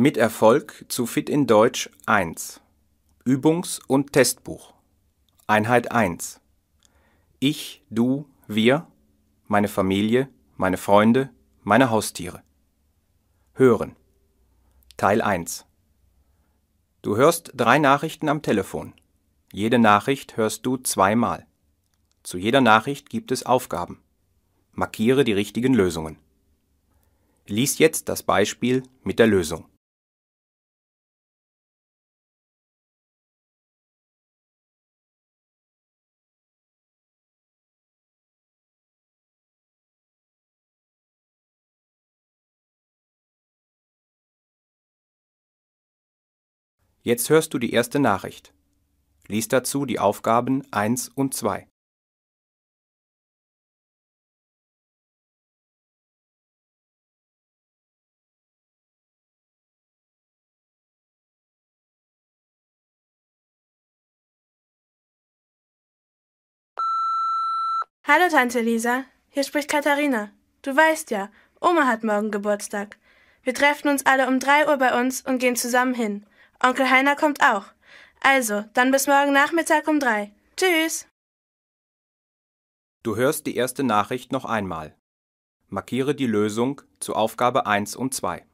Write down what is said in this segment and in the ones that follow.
Mit Erfolg zu Fit in Deutsch 1. Übungs- und Testbuch. Einheit 1. Ich, du, wir, meine Familie, meine Freunde, meine Haustiere. Hören. Teil 1. Du hörst drei Nachrichten am Telefon. Jede Nachricht hörst du zweimal. Zu jeder Nachricht gibt es Aufgaben. Markiere die richtigen Lösungen. Lies jetzt das Beispiel mit der Lösung. Jetzt hörst du die erste Nachricht. Lies dazu die Aufgaben 1 und 2. Hallo Tante Lisa, hier spricht Katharina. Du weißt ja, Oma hat morgen Geburtstag. Wir treffen uns alle um drei Uhr bei uns und gehen zusammen hin. Onkel Heiner kommt auch. Also, dann bis morgen Nachmittag um drei. Tschüss. Du hörst die erste Nachricht noch einmal. Markiere die Lösung zu Aufgabe 1 und 2.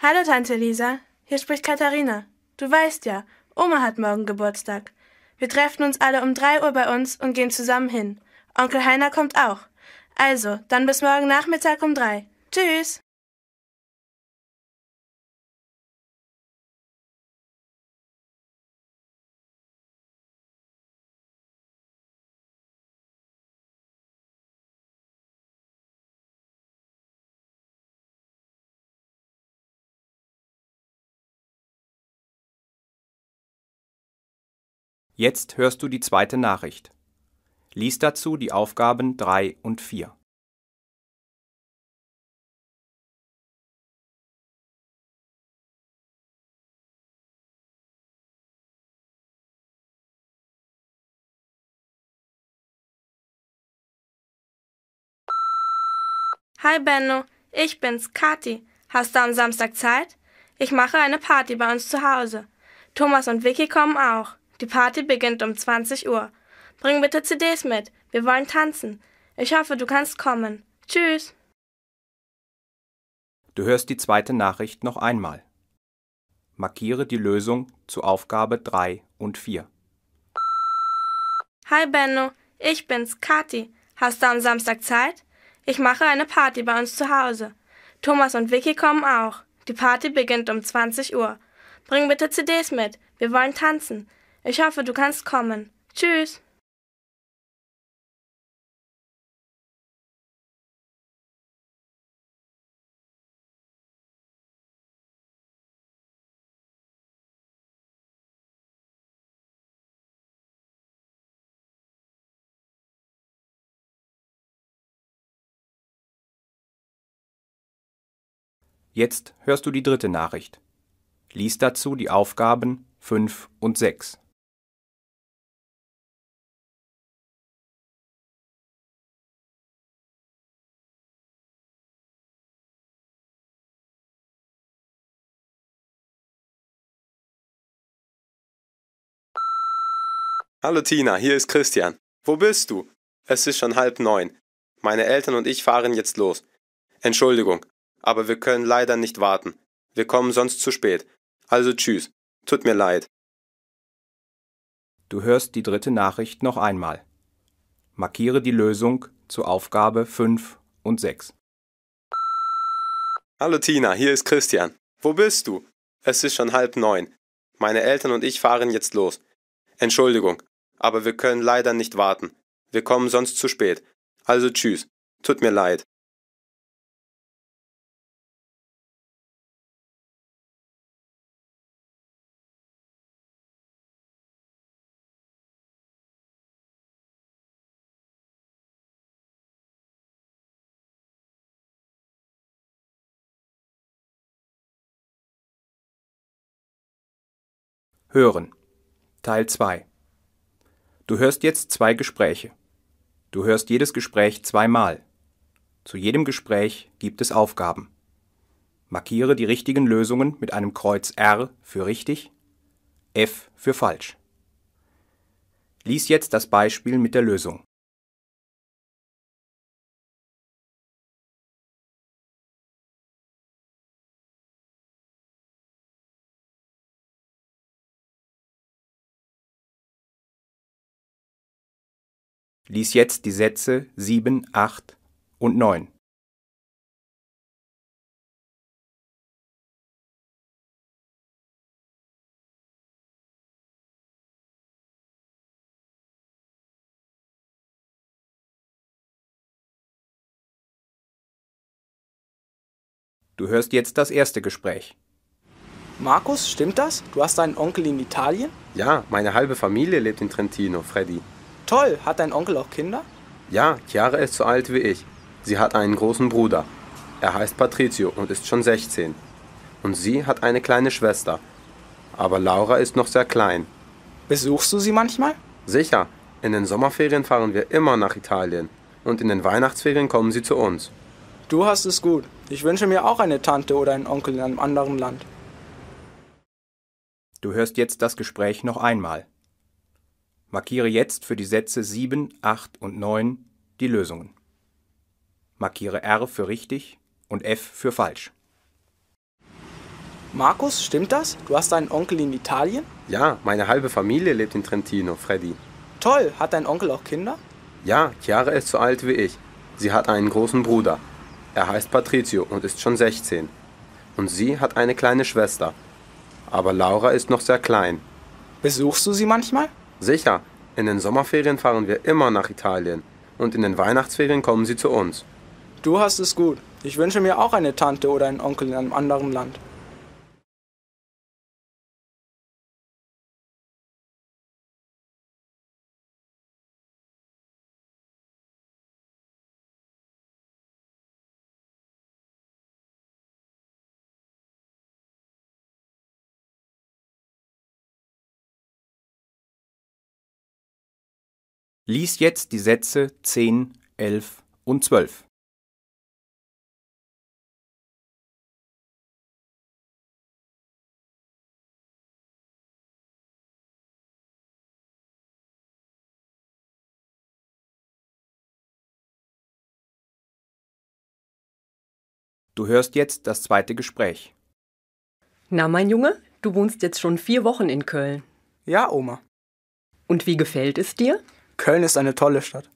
Hallo Tante Lisa, hier spricht Katharina. Du weißt ja, Oma hat morgen Geburtstag. Wir treffen uns alle um drei Uhr bei uns und gehen zusammen hin. Onkel Heiner kommt auch. Also, dann bis morgen Nachmittag um drei. Tschüss. Jetzt hörst du die zweite Nachricht. Lies dazu die Aufgaben 3 und 4. Hi Benno, ich bin's, Kathi. Hast du am Samstag Zeit? Ich mache eine Party bei uns zu Hause. Thomas und Vicky kommen auch. Die Party beginnt um 20 Uhr. Bring bitte CDs mit. Wir wollen tanzen. Ich hoffe, du kannst kommen. Tschüss. Du hörst die zweite Nachricht noch einmal. Markiere die Lösung zu Aufgabe 3 und 4. Hi Benno, ich bin's, Kathi. Hast du am Samstag Zeit? Ich mache eine Party bei uns zu Hause. Thomas und Vicky kommen auch. Die Party beginnt um 20 Uhr. Bring bitte CDs mit. Wir wollen tanzen. Ich hoffe, du kannst kommen. Tschüss. Jetzt hörst du die dritte Nachricht. Lies dazu die Aufgaben 5 und 6. Hallo Tina, hier ist Christian. Wo bist du? Es ist schon halb neun. Meine Eltern und ich fahren jetzt los. Entschuldigung, aber wir können leider nicht warten. Wir kommen sonst zu spät. Also tschüss. Tut mir leid. Du hörst die dritte Nachricht noch einmal. Markiere die Lösung zu Aufgabe 5 und 6. Hallo Tina, hier ist Christian. Wo bist du? Es ist schon halb neun. Meine Eltern und ich fahren jetzt los. Entschuldigung, aber wir können leider nicht warten. Wir kommen sonst zu spät. Also tschüss. Tut mir leid. Hören. Teil 2. Du hörst jetzt zwei Gespräche. Du hörst jedes Gespräch zweimal. Zu jedem Gespräch gibt es Aufgaben. Markiere die richtigen Lösungen mit einem Kreuz R für richtig, F für falsch. Lies jetzt das Beispiel mit der Lösung. Lies jetzt die Sätze 7, 8 und 9. Du hörst jetzt das erste Gespräch. Markus, stimmt das? Du hast einen Onkel in Italien? Ja, meine halbe Familie lebt in Trentino, Freddy. Toll, hat dein Onkel auch Kinder? Ja, Chiara ist so alt wie ich. Sie hat einen großen Bruder. Er heißt Patrizio und ist schon 16. Und sie hat eine kleine Schwester. Aber Laura ist noch sehr klein. Besuchst du sie manchmal? Sicher, in den Sommerferien fahren wir immer nach Italien. Und in den Weihnachtsferien kommen sie zu uns. Du hast es gut. Ich wünsche mir auch eine Tante oder einen Onkel in einem anderen Land. Du hörst jetzt das Gespräch noch einmal. Markiere jetzt für die Sätze 7, 8 und 9 die Lösungen. Markiere R für richtig und F für falsch. Markus, stimmt das? Du hast einen Onkel in Italien? Ja, meine halbe Familie lebt in Trentino, Freddy. Toll, hat dein Onkel auch Kinder? Ja, Chiara ist so alt wie ich. Sie hat einen großen Bruder. Er heißt Patrizio und ist schon 16. Und sie hat eine kleine Schwester. Aber Laura ist noch sehr klein. Besuchst du sie manchmal? Sicher, in den Sommerferien fahren wir immer nach Italien. Und in den Weihnachtsferien kommen sie zu uns. Du hast es gut. Ich wünsche mir auch eine Tante oder einen Onkel in einem anderen Land. Lies jetzt die Sätze 10, 11 und 12. Du hörst jetzt das zweite Gespräch. Na, mein Junge, du wohnst jetzt schon vier Wochen in Köln. Ja, Oma. Und wie gefällt es dir? Köln ist eine tolle Stadt.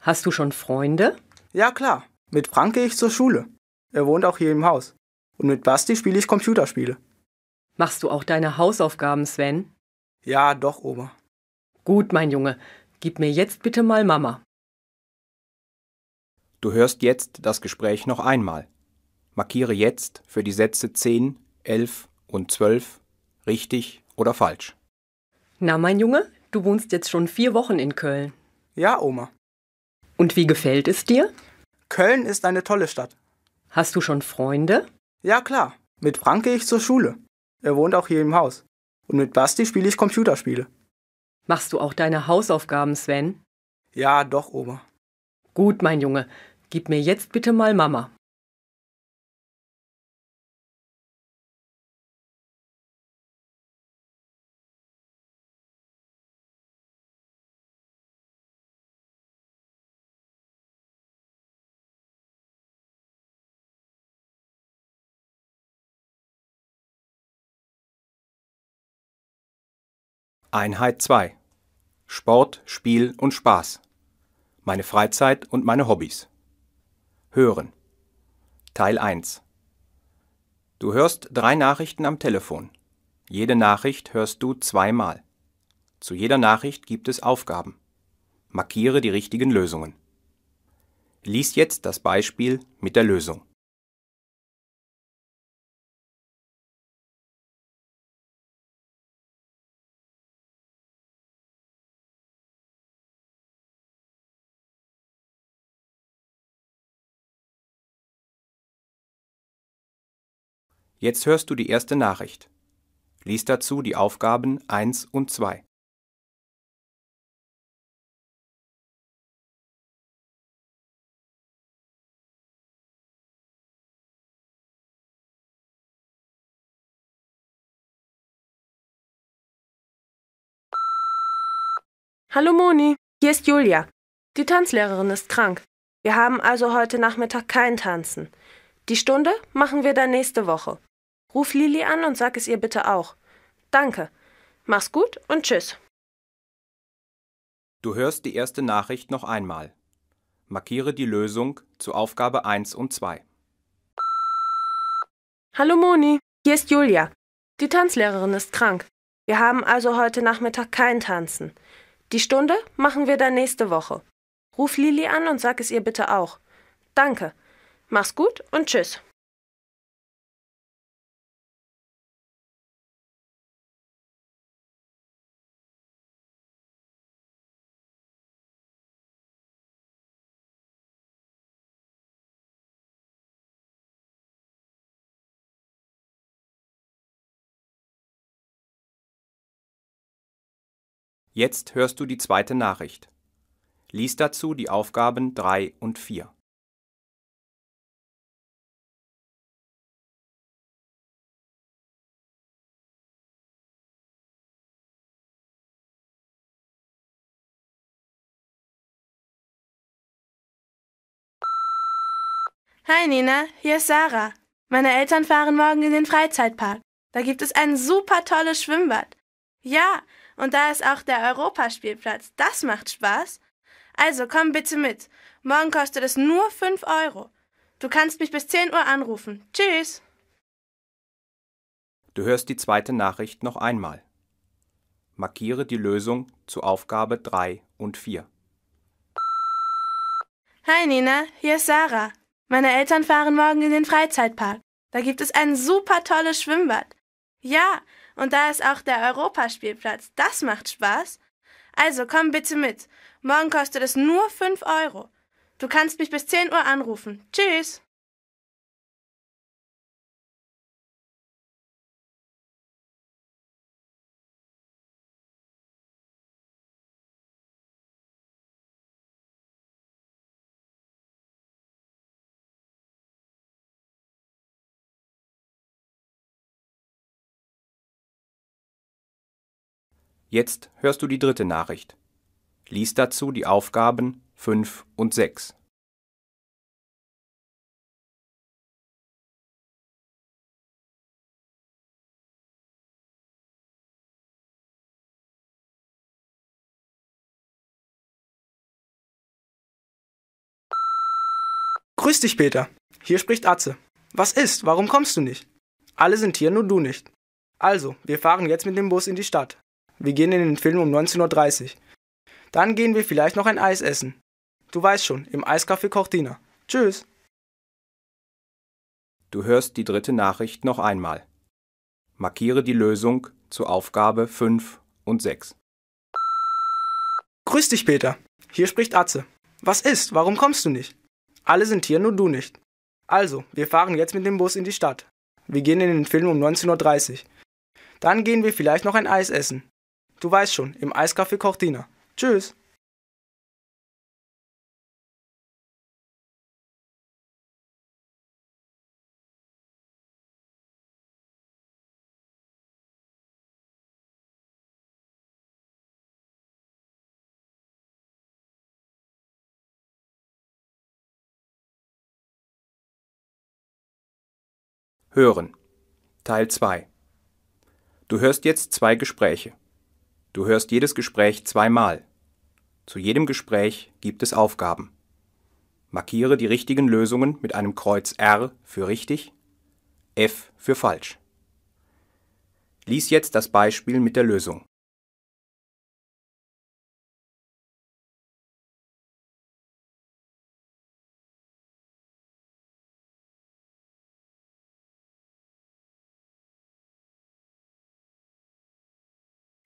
Hast du schon Freunde? Ja, klar. Mit Frank gehe ich zur Schule. Er wohnt auch hier im Haus. Und mit Basti spiele ich Computerspiele. Machst du auch deine Hausaufgaben, Sven? Ja, doch, Oma. Gut, mein Junge, gib mir jetzt bitte mal Mama. Du hörst jetzt das Gespräch noch einmal. Markiere jetzt für die Sätze 10, 11 und 12 richtig oder falsch. Na, mein Junge, du wohnst jetzt schon vier Wochen in Köln. Ja, Oma. Und wie gefällt es dir? Köln ist eine tolle Stadt. Hast du schon Freunde? Ja, klar. Mit Frank gehe ich zur Schule. Er wohnt auch hier im Haus. Und mit Basti spiele ich Computerspiele. Machst du auch deine Hausaufgaben, Sven? Ja, doch, Oma. Gut, mein Junge, gib mir jetzt bitte mal Mama. Einheit 2. Sport, Spiel und Spaß. Meine Freizeit und meine Hobbys. Hören. Teil 1. Du hörst drei Nachrichten am Telefon. Jede Nachricht hörst du zweimal. Zu jeder Nachricht gibt es Aufgaben. Markiere die richtigen Lösungen. Lies jetzt das Beispiel mit der Lösung. Jetzt hörst du die erste Nachricht. Lies dazu die Aufgaben 1 und 2. Hallo Moni, hier ist Julia. Die Tanzlehrerin ist krank. Wir haben also heute Nachmittag kein Tanzen. Die Stunde machen wir dann nächste Woche. Ruf Lili an und sag es ihr bitte auch. Danke. Mach's gut und tschüss. Du hörst die erste Nachricht noch einmal. Markiere die Lösung zu Aufgabe 1 und 2. Hallo Moni, hier ist Julia. Die Tanzlehrerin ist krank. Wir haben also heute Nachmittag kein Tanzen. Die Stunde machen wir dann nächste Woche. Ruf Lili an und sag es ihr bitte auch. Danke. Mach's gut und tschüss. Jetzt hörst du die zweite Nachricht. Lies dazu die Aufgaben 3 und 4. Hi Nina, hier ist Sarah. Meine Eltern fahren morgen in den Freizeitpark. Da gibt es ein super tolles Schwimmbad. Ja, und da ist auch der Europaspielplatz. Das macht Spaß. Also komm bitte mit. Morgen kostet es nur 5 Euro. Du kannst mich bis 10 Uhr anrufen. Tschüss. Du hörst die zweite Nachricht noch einmal. Markiere die Lösung zu Aufgabe 3 und 4. Hi Nina, hier ist Sarah. Meine Eltern fahren morgen in den Freizeitpark. Da gibt es ein super tolles Schwimmbad. Ja, und da ist auch der Europaspielplatz. Das macht Spaß. Also komm bitte mit. Morgen kostet es nur 5 Euro. Du kannst mich bis 10 Uhr anrufen. Tschüss. Jetzt hörst du die dritte Nachricht. Lies dazu die Aufgaben 5 und 6. Grüß dich, Peter. Hier spricht Atze. Was ist? Warum kommst du nicht? Alle sind hier, nur du nicht. Also, wir fahren jetzt mit dem Bus in die Stadt. Wir gehen in den Film um 19.30 Uhr. Dann gehen wir vielleicht noch ein Eis essen. Du weißt schon, im Eiscafé Cortina. Tschüss. Du hörst die dritte Nachricht noch einmal. Markiere die Lösung zu Aufgabe 5 und 6. Grüß dich, Peter. Hier spricht Atze. Was ist? Warum kommst du nicht? Alle sind hier, nur du nicht. Also, wir fahren jetzt mit dem Bus in die Stadt. Wir gehen in den Film um 19.30 Uhr. Dann gehen wir vielleicht noch ein Eis essen. Du weißt schon, im Eiscafé Cortina. Tschüss. Hören. Teil 2. Du hörst jetzt zwei Gespräche. Du hörst jedes Gespräch zweimal. Zu jedem Gespräch gibt es Aufgaben. Markiere die richtigen Lösungen mit einem Kreuz R für richtig, F für falsch. Lies jetzt das Beispiel mit der Lösung.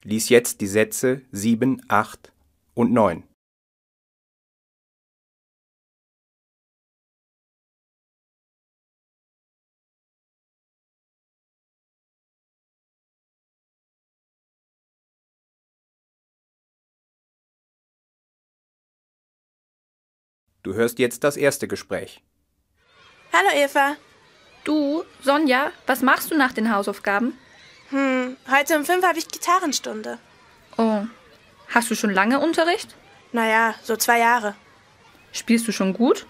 Lies jetzt die Sätze 7, 8 und 9. Du hörst jetzt das erste Gespräch. Hallo Eva. Du, Sonja, was machst du nach den Hausaufgaben? Hm, heute um fünf habe ich Gitarrenstunde. Oh. Hast du schon lange Unterricht? Naja, so zwei Jahre. Spielst du schon gut?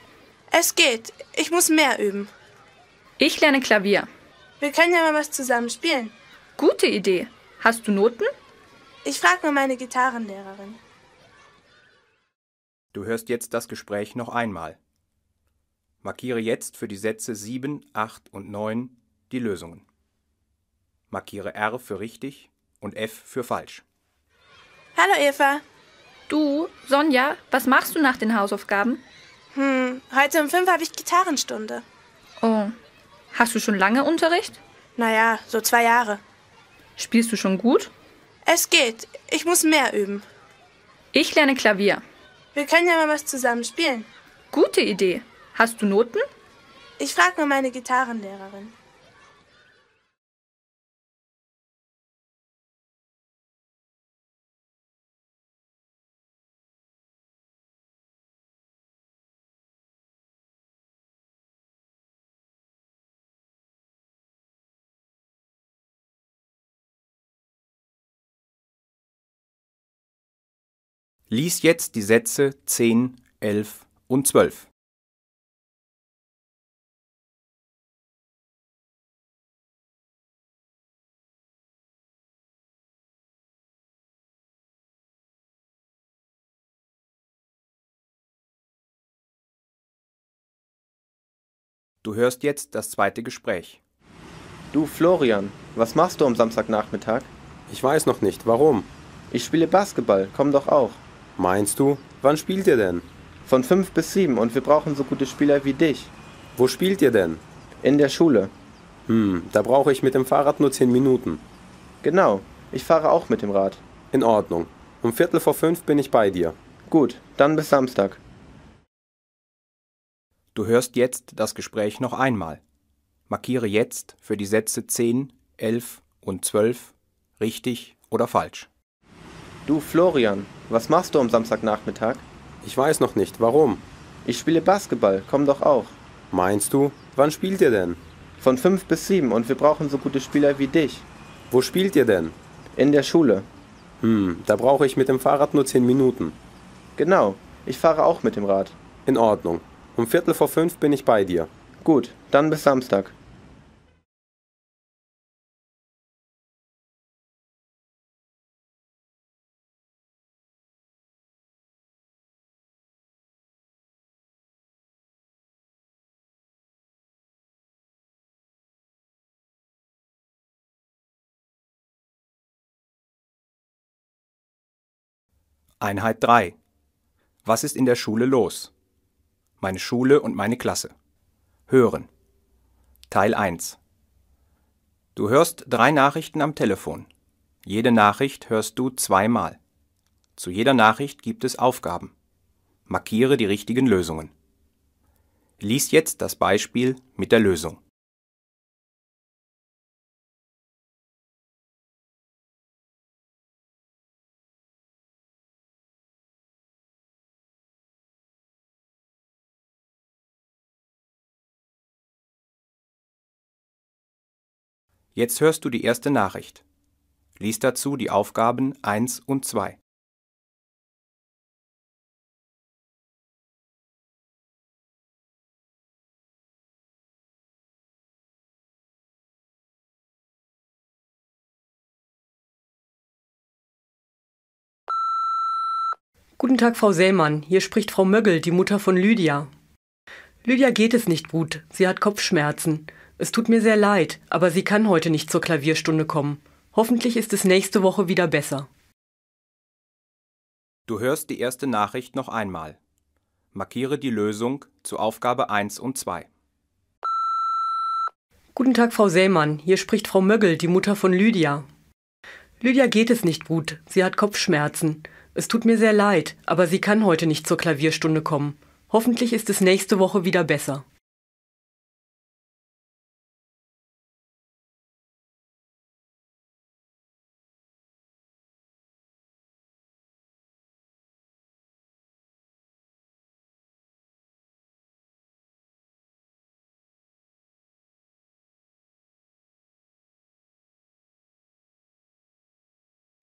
Es geht. Ich muss mehr üben. Ich lerne Klavier. Wir können ja mal was zusammen spielen. Gute Idee. Hast du Noten? Ich frage mal meine Gitarrenlehrerin. Du hörst jetzt das Gespräch noch einmal. Markiere jetzt für die Sätze 7, 8 und 9 die Lösungen. Markiere R für richtig und F für falsch. Hallo Eva. Du, Sonja, was machst du nach den Hausaufgaben? Hm, heute um fünf habe ich Gitarrenstunde. Oh. Hast du schon lange Unterricht? Naja, so zwei Jahre. Spielst du schon gut? Es geht. Ich muss mehr üben. Ich lerne Klavier. Wir können ja mal was zusammen spielen. Gute Idee. Hast du Noten? Ich frage mal meine Gitarrenlehrerin. Lies jetzt die Sätze 10, 11 und 12. Du hörst jetzt das zweite Gespräch. Du Florian, was machst du am Samstagnachmittag? Ich weiß noch nicht, warum. Ich spiele Basketball, komm doch auch. Meinst du? Wann spielt ihr denn? Von fünf bis sieben und wir brauchen so gute Spieler wie dich. Wo spielt ihr denn? In der Schule. Hm, da brauche ich mit dem Fahrrad nur zehn Minuten. Genau, ich fahre auch mit dem Rad. In Ordnung. Um Viertel vor fünf bin ich bei dir. Gut, dann bis Samstag. Du hörst jetzt das Gespräch noch einmal. Markiere jetzt für die Sätze 10, 11 und 12 richtig oder falsch. Du Florian, was machst du am Samstagnachmittag? Ich weiß noch nicht, warum. Ich spiele Basketball, komm doch auch. Meinst du? Wann spielt ihr denn? Von fünf bis sieben und wir brauchen so gute Spieler wie dich. Wo spielt ihr denn? In der Schule. Hm, da brauche ich mit dem Fahrrad nur zehn Minuten. Genau, ich fahre auch mit dem Rad. In Ordnung. Um Viertel vor fünf bin ich bei dir. Gut, dann bis Samstag. Einheit 3. Was ist in der Schule los? Meine Schule und meine Klasse. Hören. Teil 1. Du hörst drei Nachrichten am Telefon. Jede Nachricht hörst du zweimal. Zu jeder Nachricht gibt es Aufgaben. Markiere die richtigen Lösungen. Lies jetzt das Beispiel mit der Lösung. Jetzt hörst du die erste Nachricht. Lies dazu die Aufgaben 1 und 2. Guten Tag, Frau Sellmann. Hier spricht Frau Möggel, die Mutter von Lydia. Lydia geht es nicht gut. Sie hat Kopfschmerzen. Es tut mir sehr leid, aber sie kann heute nicht zur Klavierstunde kommen. Hoffentlich ist es nächste Woche wieder besser. Du hörst die erste Nachricht noch einmal. Markiere die Lösung zu Aufgabe 1 und 2. Guten Tag, Frau Sellmann. Hier spricht Frau Möggel, die Mutter von Lydia. Lydia geht es nicht gut. Sie hat Kopfschmerzen. Es tut mir sehr leid, aber sie kann heute nicht zur Klavierstunde kommen. Hoffentlich ist es nächste Woche wieder besser.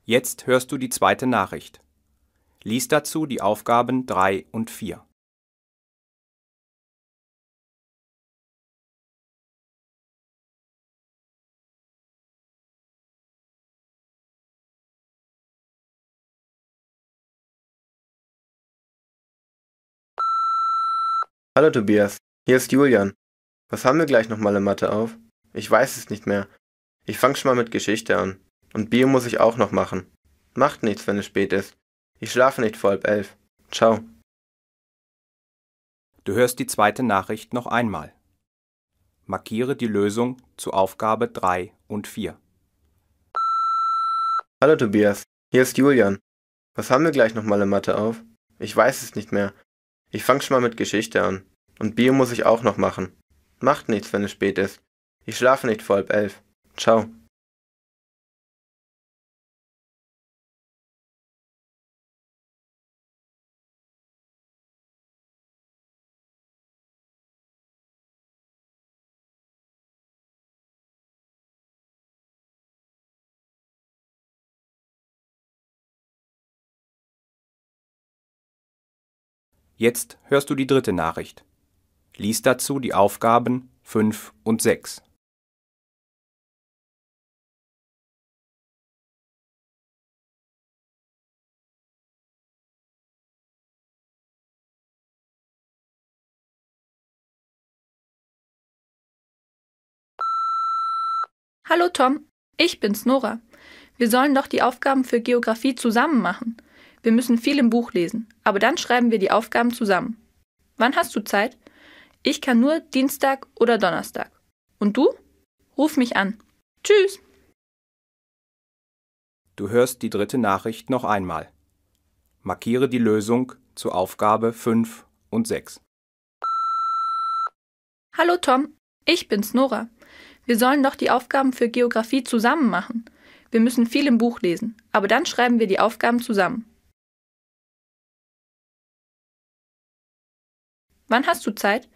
Jetzt hörst du die zweite Nachricht. Lies dazu die Aufgaben 3 und 4. Hallo Tobias, hier ist Julian. Was haben wir gleich nochmal in Mathe auf? Ich weiß es nicht mehr. Ich fang schon mal mit Geschichte an. Und Bio muss ich auch noch machen. Macht nichts, wenn es spät ist. Ich schlafe nicht vor halb elf. Ciao. Du hörst die zweite Nachricht noch einmal. Markiere die Lösung zu Aufgabe 3 und 4. Hallo Tobias, hier ist Julian. Was haben wir gleich nochmal in Mathe auf? Ich weiß es nicht mehr. Ich fang schon mal mit Geschichte an. Und Bio muss ich auch noch machen. Macht nichts, wenn es spät ist. Ich schlafe nicht vor halb elf. Ciao. Jetzt hörst du die dritte Nachricht. Lies dazu die Aufgaben 5 und 6. Hallo Tom, ich bin's Nora. Wir sollen doch die Aufgaben für Geografie zusammen machen. Wir müssen viel im Buch lesen, aber dann schreiben wir die Aufgaben zusammen. Wann hast du Zeit? Ich kann nur Dienstag oder Donnerstag. Und du? Ruf mich an. Tschüss. Du hörst die dritte Nachricht noch einmal. Markiere die Lösung zu Aufgabe 5 und 6. Hallo Tom, ich bin's Nora. Wir sollen doch die Aufgaben für Geografie zusammen machen. Wir müssen viel im Buch lesen, aber dann schreiben wir die Aufgaben zusammen. Wann hast du Zeit?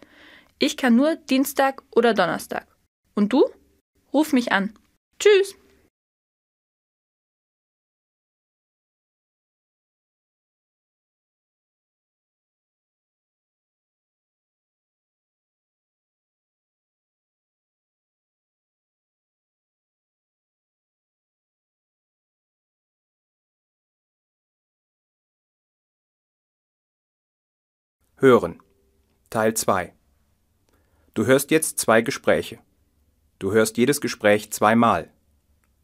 Ich kann nur Dienstag oder Donnerstag. Und du? Ruf mich an. Tschüss. Hören. Teil 2. Du hörst jetzt zwei Gespräche. Du hörst jedes Gespräch zweimal.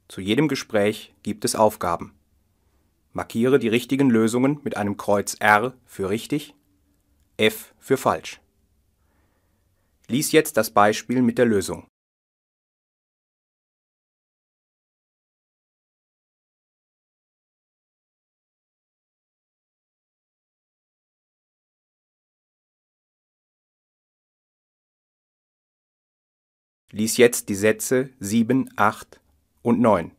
Zu jedem Gespräch gibt es Aufgaben. Markiere die richtigen Lösungen mit einem Kreuz R für richtig, F für falsch. Lies jetzt das Beispiel mit der Lösung. Lies jetzt die Sätze 7, 8 und 9.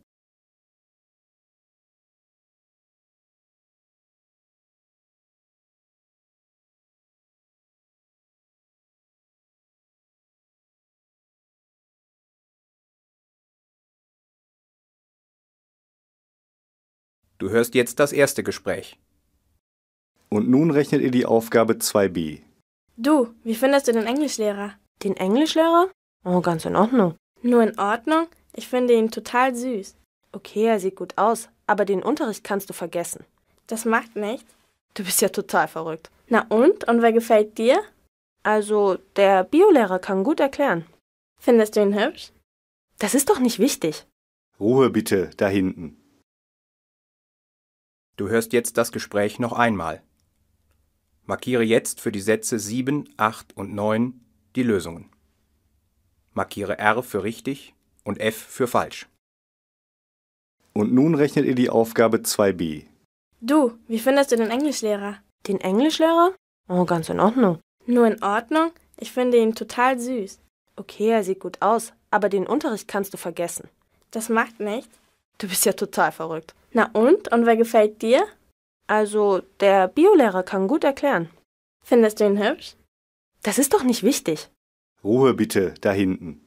Du hörst jetzt das erste Gespräch. Und nun rechnet ihr die Aufgabe 2b. Du, wie findest du den Englischlehrer? Den Englischlehrer? Oh, ganz in Ordnung. Nur in Ordnung? Ich finde ihn total süß. Okay, er sieht gut aus, aber den Unterricht kannst du vergessen. Das macht nichts. Du bist ja total verrückt. Na und? Und wer gefällt dir? Also, der Biolehrer kann gut erklären. Findest du ihn hübsch? Das ist doch nicht wichtig. Ruhe bitte da hinten. Du hörst jetzt das Gespräch noch einmal. Markiere jetzt für die Sätze 7, 8 und 9 die Lösungen. Markiere R für richtig und F für falsch. Und nun rechnet ihr die Aufgabe 2b. Du, wie findest du den Englischlehrer? Den Englischlehrer? Oh, ganz in Ordnung. Nur in Ordnung? Ich finde ihn total süß. Okay, er sieht gut aus, aber den Unterricht kannst du vergessen. Das macht nichts. Du bist ja total verrückt. Na und? Und wer gefällt dir? Also, der Biolehrer kann gut erklären. Findest du ihn hübsch? Das ist doch nicht wichtig. Ruhe bitte da hinten.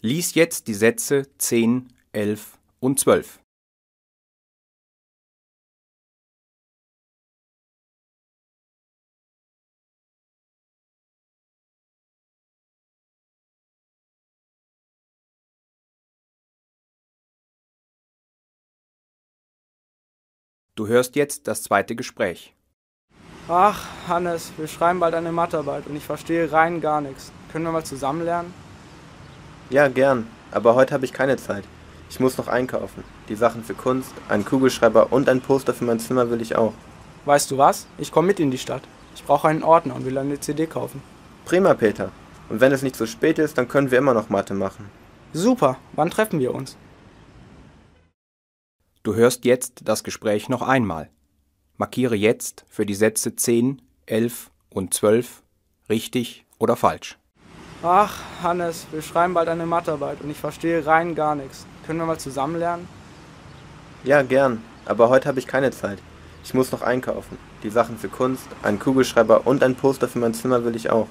Lies jetzt die Sätze 10, 11 und 12. Du hörst jetzt das zweite Gespräch. Ach, Hannes, wir schreiben bald eine Mathearbeit und ich verstehe rein gar nichts. Können wir mal zusammen lernen? Ja, gern, aber heute habe ich keine Zeit. Ich muss noch einkaufen. Die Sachen für Kunst, einen Kugelschreiber und ein Poster für mein Zimmer will ich auch. Weißt du was? Ich komme mit in die Stadt. Ich brauche einen Ordner und will eine CD kaufen. Prima, Peter. Und wenn es nicht zu spät ist, dann können wir immer noch Mathe machen. Super, wann treffen wir uns? Du hörst jetzt das Gespräch noch einmal. Markiere jetzt für die Sätze 10, 11 und 12 richtig oder falsch. Ach, Hannes, wir schreiben bald eine Mathearbeit und ich verstehe rein gar nichts. Können wir mal zusammen lernen? Ja, gern, aber heute habe ich keine Zeit. Ich muss noch einkaufen. Die Sachen für Kunst, einen Kugelschreiber und ein Poster für mein Zimmer will ich auch.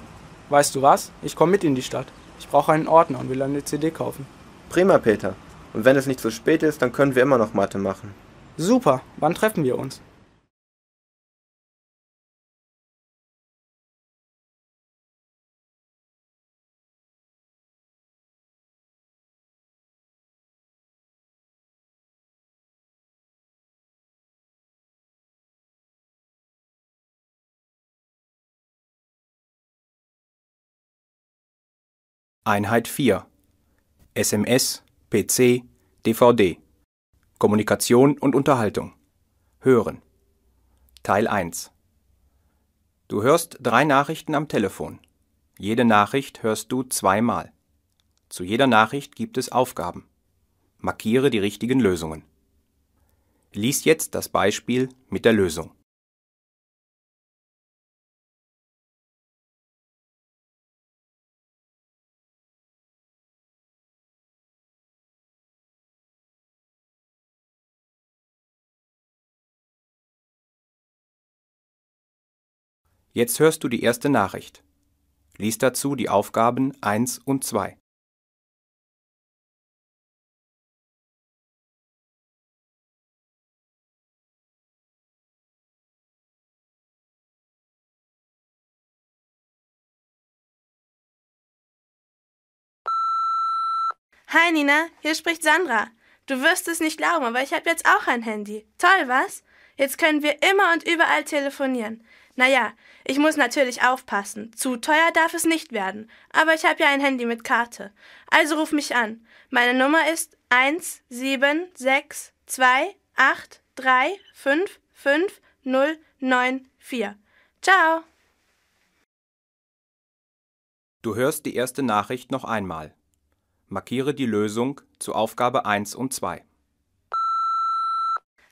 Weißt du was? Ich komme mit in die Stadt. Ich brauche einen Ordner und will eine CD kaufen. Prima, Peter. Und wenn es nicht zu spät ist, dann können wir immer noch Mathe machen. Super, wann treffen wir uns? Einheit 4 SMS, PC, DVD Kommunikation und Unterhaltung Hören Teil 1 Du hörst drei Nachrichten am Telefon. Jede Nachricht hörst du zweimal. Zu jeder Nachricht gibt es Aufgaben. Markiere die richtigen Lösungen. Lies jetzt das Beispiel mit der Lösung. Jetzt hörst du die erste Nachricht. Lies dazu die Aufgaben 1 und 2. Hi Nina, hier spricht Sandra. Du wirst es nicht glauben, aber ich habe jetzt auch ein Handy. Toll, was? Jetzt können wir immer und überall telefonieren. Naja, ich muss natürlich aufpassen. Zu teuer darf es nicht werden. Aber ich habe ja ein Handy mit Karte. Also ruf mich an. Meine Nummer ist 17623535094. Ciao! Du hörst die erste Nachricht noch einmal. Markiere die Lösung zu Aufgabe 1 und 2.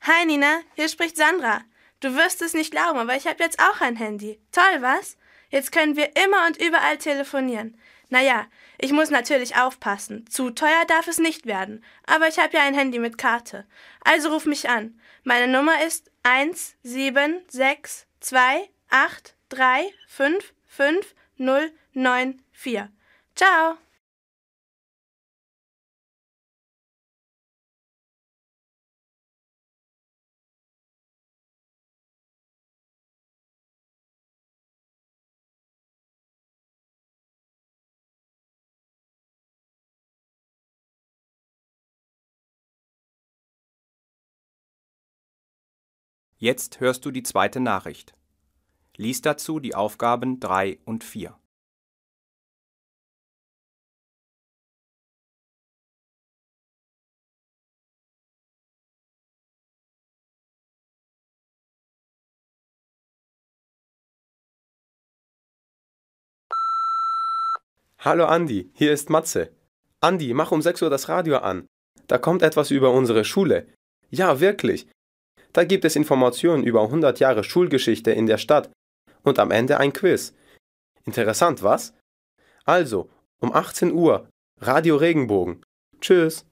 Hi Nina, hier spricht Sandra. Du wirst es nicht glauben, aber ich habe jetzt auch ein Handy. Toll, was? Jetzt können wir immer und überall telefonieren. Naja, ich muss natürlich aufpassen. Zu teuer darf es nicht werden. Aber ich habe ja ein Handy mit Karte. Also ruf mich an. Meine Nummer ist 17623535094. Ciao! Jetzt hörst du die zweite Nachricht. Lies dazu die Aufgaben 3 und 4. Hallo Andi, hier ist Matze. Andi, mach um 6 Uhr das Radio an. Da kommt etwas über unsere Schule. Ja, wirklich. Da gibt es Informationen über 100 Jahre Schulgeschichte in der Stadt und am Ende ein Quiz. Interessant, was? Also, um 18 Uhr, Radio Regenbogen. Tschüss.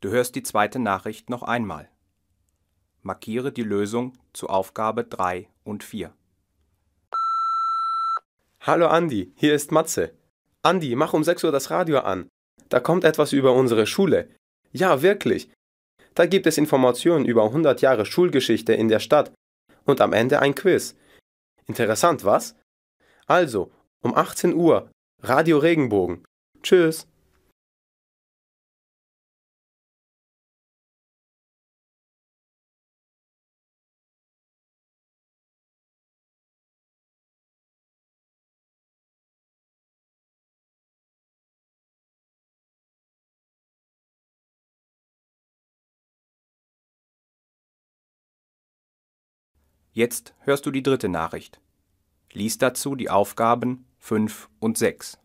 Du hörst die zweite Nachricht noch einmal. Markiere die Lösung zu Aufgabe 3 und 4. Hallo Andi, hier ist Matze. Andi, mach um 6 Uhr das Radio an. Da kommt etwas über unsere Schule. Ja, wirklich. Da gibt es Informationen über 100 Jahre Schulgeschichte in der Stadt und am Ende ein Quiz. Interessant, was? Also, um 18 Uhr, Radio Regenbogen. Tschüss. Jetzt hörst du die dritte Nachricht. Lies dazu die Aufgaben 5 und 6.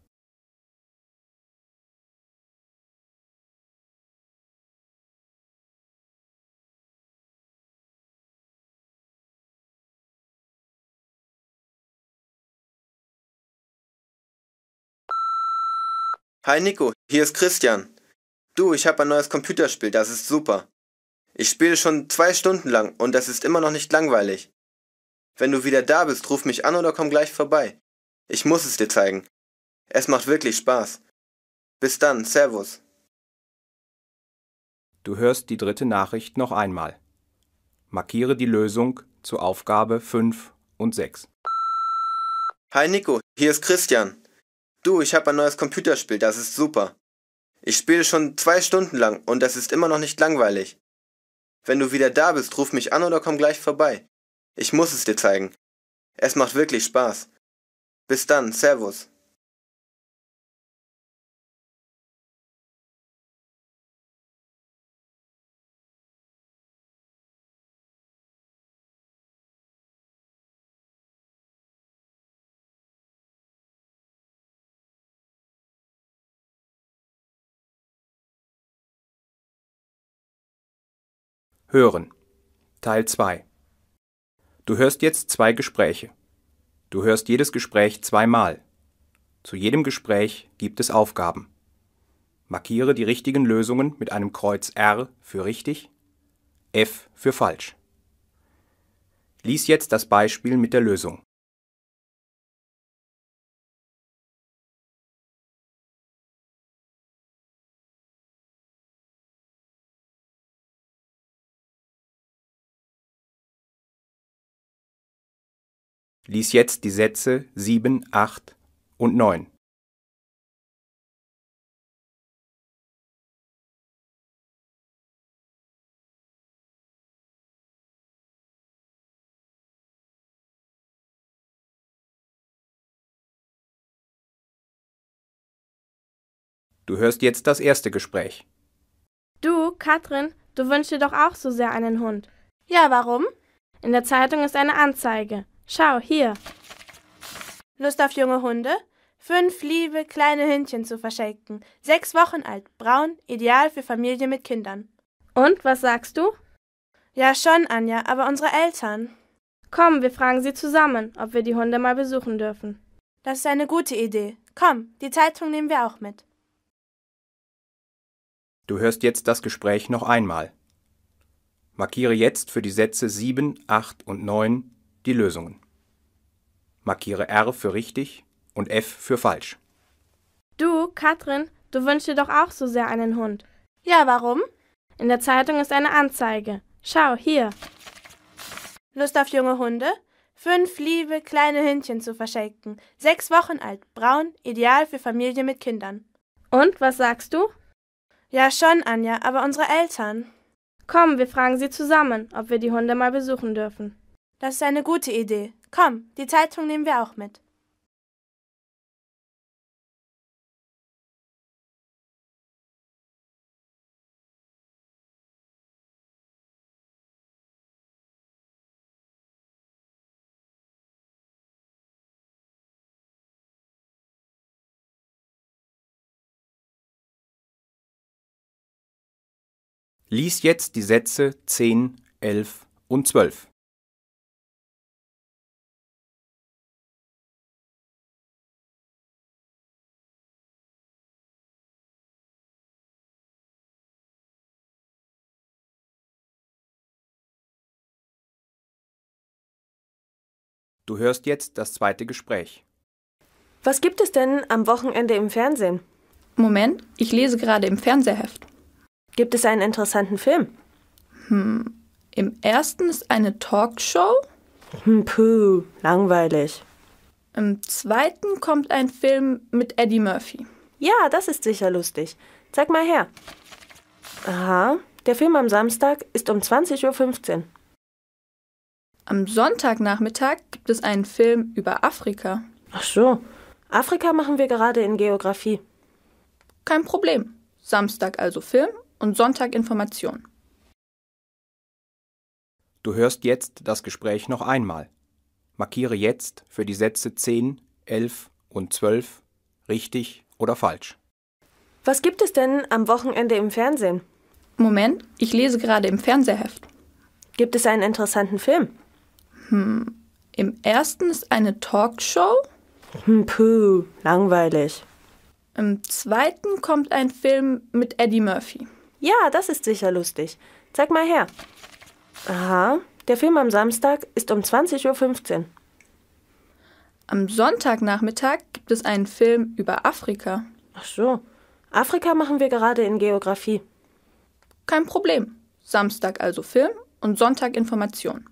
Hi Nico, hier ist Christian. Du, ich habe ein neues Computerspiel, das ist super. Ich spiele schon zwei Stunden lang und das ist immer noch nicht langweilig. Wenn du wieder da bist, ruf mich an oder komm gleich vorbei. Ich muss es dir zeigen. Es macht wirklich Spaß. Bis dann, Servus. Du hörst die dritte Nachricht noch einmal. Markiere die Lösung zur Aufgabe 5 und 6. Hi Nico, hier ist Christian. Du, ich habe ein neues Computerspiel, das ist super. Ich spiele schon zwei Stunden lang und das ist immer noch nicht langweilig. Wenn du wieder da bist, ruf mich an oder komm gleich vorbei. Ich muss es dir zeigen. Es macht wirklich Spaß. Bis dann, Servus. Hören. Teil 2. Du hörst jetzt zwei Gespräche. Du hörst jedes Gespräch zweimal. Zu jedem Gespräch gibt es Aufgaben. Markiere die richtigen Lösungen mit einem Kreuz R für richtig, F für falsch. Lies jetzt das Beispiel mit der Lösung. Lies jetzt die Sätze 7, 8 und 9. Du hörst jetzt das erste Gespräch. Du, Katrin, du wünschst dir doch auch so sehr einen Hund. Ja, warum? In der Zeitung ist eine Anzeige. Schau, hier. Lust auf junge Hunde? Fünf liebe kleine Hündchen zu verschenken. Sechs Wochen alt, braun, ideal für Familie mit Kindern. Und, was sagst du? Ja, schon, Anja, aber unsere Eltern. Komm, wir fragen sie zusammen, ob wir die Hunde mal besuchen dürfen. Das ist eine gute Idee. Komm, die Zeitung nehmen wir auch mit. Du hörst jetzt das Gespräch noch einmal. Markiere jetzt für die Sätze 7, 8 und 9 die Lösungen. Markiere R für richtig und F für falsch. Du, Katrin, du wünschst dir doch auch so sehr einen Hund. Ja, warum? In der Zeitung ist eine Anzeige. Schau, hier. Lust auf junge Hunde? Fünf liebe kleine Hündchen zu verschenken. Sechs Wochen alt, braun, ideal für Familie mit Kindern. Und, was sagst du? Ja, schon, Anja, aber unsere Eltern. Komm, wir fragen sie zusammen, ob wir die Hunde mal besuchen dürfen. Das ist eine gute Idee. Komm, die Zeitung nehmen wir auch mit. Lies jetzt die Sätze 10, 11 und 12. Du hörst jetzt das zweite Gespräch. Was gibt es denn am Wochenende im Fernsehen? Moment, ich lese gerade im Fernsehheft. Gibt es einen interessanten Film? Hm, im ersten ist eine Talkshow. Hm, puh, langweilig. Im zweiten kommt ein Film mit Eddie Murphy. Ja, das ist sicher lustig. Zeig mal her. Aha, der Film am Samstag ist um 20.15 Uhr. Am Sonntagnachmittag gibt es einen Film über Afrika. Ach so, Afrika machen wir gerade in Geografie. Kein Problem. Samstag also Film und Sonntag Information. Du hörst jetzt das Gespräch noch einmal. Markiere jetzt für die Sätze 10, 11 und 12 richtig oder falsch. Was gibt es denn am Wochenende im Fernsehen? Moment, ich lese gerade im Fernsehheft. Gibt es einen interessanten Film? Hm, im ersten ist eine Talkshow. Hm, puh, langweilig. Im zweiten kommt ein Film mit Eddie Murphy. Ja, das ist sicher lustig. Zeig mal her. Aha, der Film am Samstag ist um 20.15 Uhr. Am Sonntagnachmittag gibt es einen Film über Afrika. Ach so, Afrika machen wir gerade in Geografie. Kein Problem. Samstag also Film und Sonntag Information.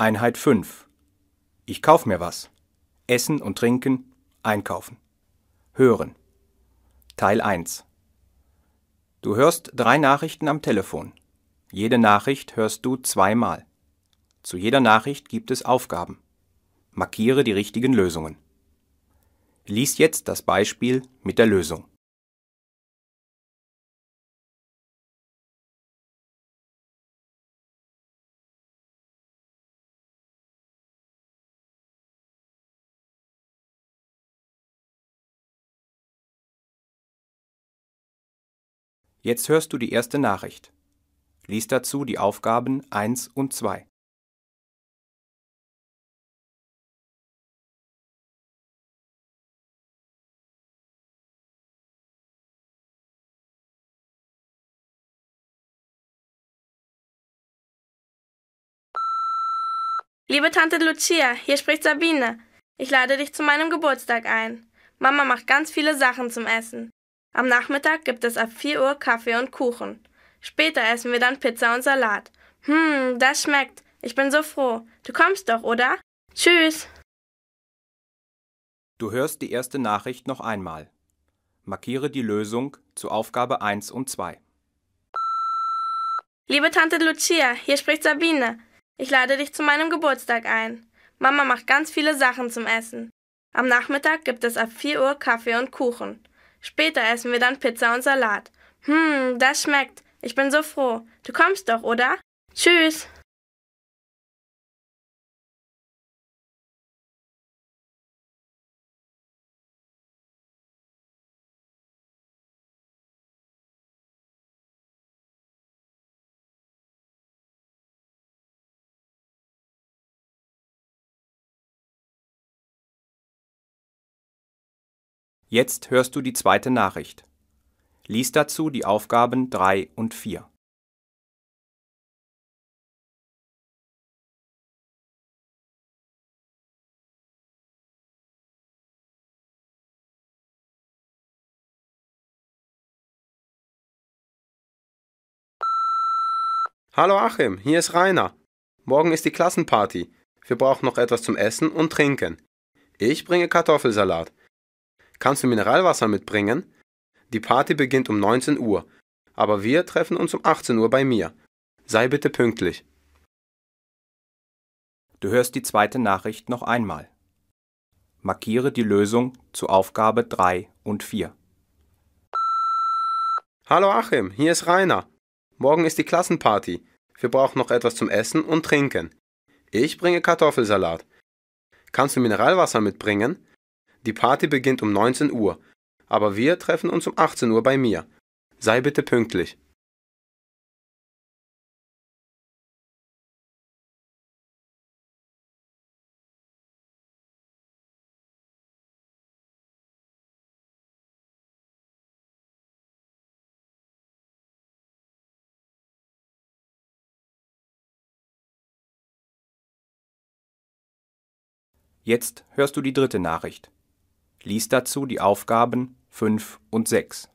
Einheit 5. Ich kauf mir was. Essen und trinken, einkaufen. Hören. Teil 1. Du hörst drei Nachrichten am Telefon. Jede Nachricht hörst du zweimal. Zu jeder Nachricht gibt es Aufgaben. Markiere die richtigen Lösungen. Lies jetzt das Beispiel mit der Lösung. Jetzt hörst du die erste Nachricht. Lies dazu die Aufgaben 1 und 2. Liebe Tante Lucia, hier spricht Sabine. Ich lade dich zu meinem Geburtstag ein. Mama macht ganz viele Sachen zum Essen. Am Nachmittag gibt es ab 4 Uhr Kaffee und Kuchen. Später essen wir dann Pizza und Salat. Hm, das schmeckt. Ich bin so froh. Du kommst doch, oder? Tschüss. Du hörst die erste Nachricht noch einmal. Markiere die Lösung zu Aufgabe 1 und 2. Liebe Tante Lucia, hier spricht Sabine. Ich lade dich zu meinem Geburtstag ein. Mama macht ganz viele Sachen zum Essen. Am Nachmittag gibt es ab 4 Uhr Kaffee und Kuchen. Später essen wir dann Pizza und Salat. Hm, das schmeckt. Ich bin so froh. Du kommst doch, oder? Tschüss. Jetzt hörst du die zweite Nachricht. Lies dazu die Aufgaben 3 und 4. Hallo Achim, hier ist Rainer. Morgen ist die Klassenparty. Wir brauchen noch etwas zum Essen und Trinken. Ich bringe Kartoffelsalat. Kannst du Mineralwasser mitbringen? Die Party beginnt um 19 Uhr, aber wir treffen uns um 18 Uhr bei mir. Sei bitte pünktlich. Du hörst die zweite Nachricht noch einmal. Markiere die Lösung zu Aufgabe 3 und 4. Hallo Achim, hier ist Rainer. Morgen ist die Klassenparty. Wir brauchen noch etwas zum Essen und Trinken. Ich bringe Kartoffelsalat. Kannst du Mineralwasser mitbringen? Die Party beginnt um 19 Uhr, aber wir treffen uns um 18 Uhr bei mir. Sei bitte pünktlich. Jetzt hörst du die dritte Nachricht. Lies dazu die Aufgaben 5 und 6.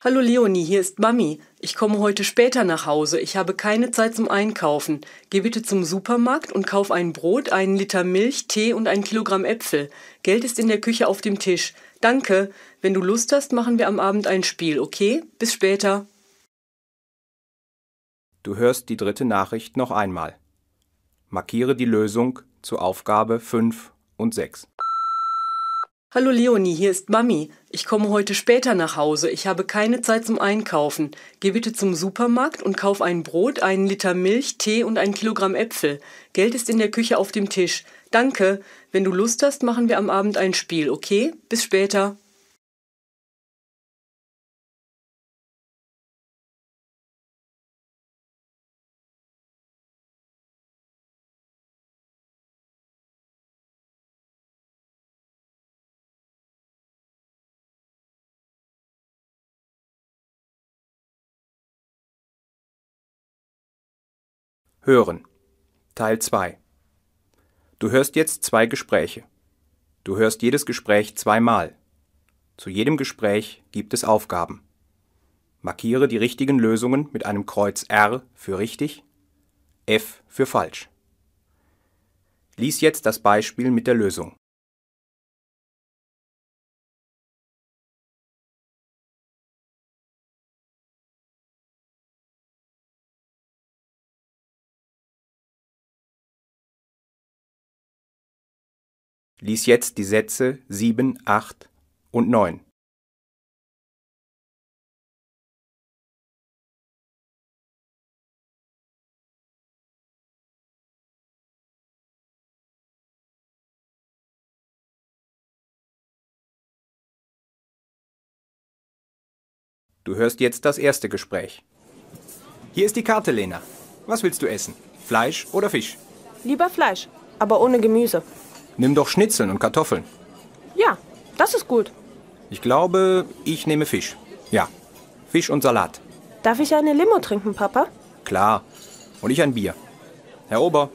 Hallo Leonie, hier ist Mami. Ich komme heute später nach Hause. Ich habe keine Zeit zum Einkaufen. Geh bitte zum Supermarkt und kauf ein Brot, einen Liter Milch, Tee und ein Kilogramm Äpfel. Geld ist in der Küche auf dem Tisch. Danke. Wenn du Lust hast, machen wir am Abend ein Spiel, okay? Bis später. Du hörst die dritte Nachricht noch einmal. Markiere die Lösung zur Aufgabe 5 und 6. Hallo Leonie, hier ist Mami. Ich komme heute später nach Hause. Ich habe keine Zeit zum Einkaufen. Geh bitte zum Supermarkt und kauf ein Brot, einen Liter Milch, Tee und ein Kilogramm Äpfel. Geld ist in der Küche auf dem Tisch. Danke. Wenn du Lust hast, machen wir am Abend ein Spiel, okay? Bis später. Hören. Teil 2. Du hörst jetzt zwei Gespräche. Du hörst jedes Gespräch zweimal. Zu jedem Gespräch gibt es Aufgaben. Markiere die richtigen Lösungen mit einem Kreuz R für richtig, F für falsch. Lies jetzt das Beispiel mit der Lösung. Lies jetzt die Sätze 7, 8 und 9. Du hörst jetzt das erste Gespräch. Hier ist die Karte, Lena. Was willst du essen? Fleisch oder Fisch? Lieber Fleisch, aber ohne Gemüse. Nimm doch Schnitzeln und Kartoffeln. Ja, das ist gut. Ich glaube, ich nehme Fisch. Ja, Fisch und Salat. Darf ich eine Limo trinken, Papa? Klar. Und ich ein Bier. Herr Ober.